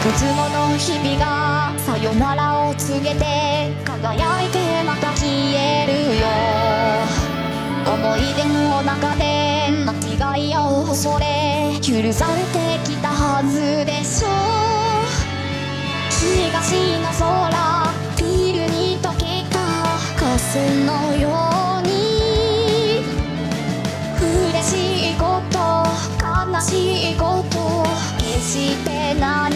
つもの日々がさよならを告げて輝いてまた消えるよ。思い出の中で間違いを恐れ許されてきたはずでしょう。東の空ビールに溶けた霞のように。嬉しいこと悲しいこと決して何を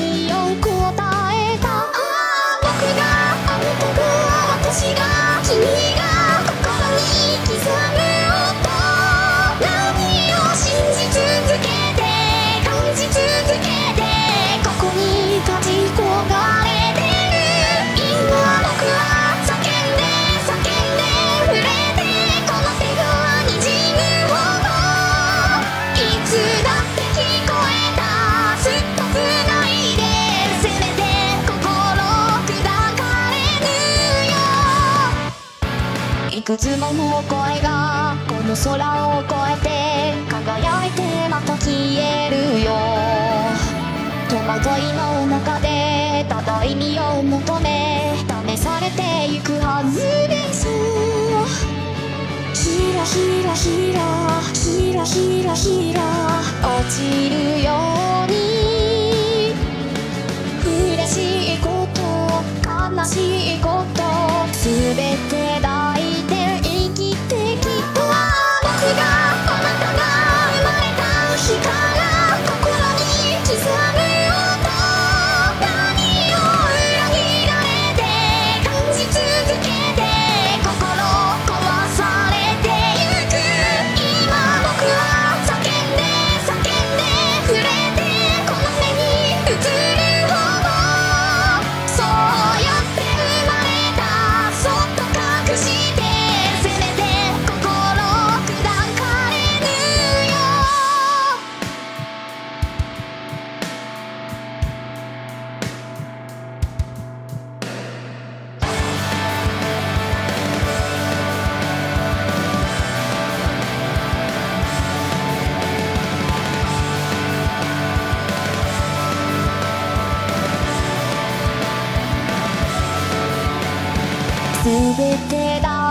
くつもの声がこの空を越えて輝いてまた消えるよ。戸惑いの中でただ意味を求め試されてゆくはずでしょうひらひらひらひらひらひら落ちる全てが